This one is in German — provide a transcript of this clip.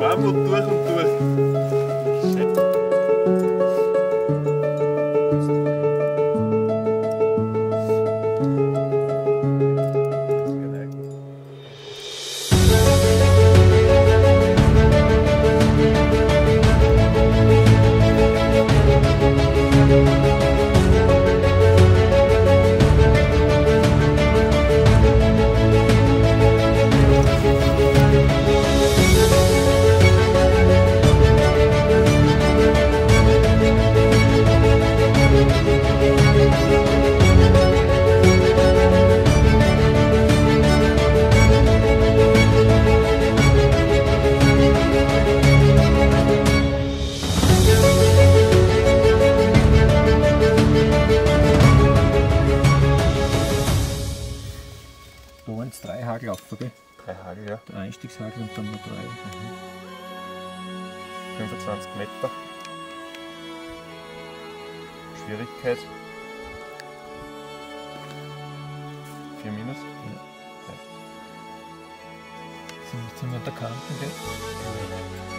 Vamos, tú eres un Der Einstiegshagel und dann noch drei. 25 Meter. Schwierigkeit. 4 minus. Sind, sind wir an der Kante, gell?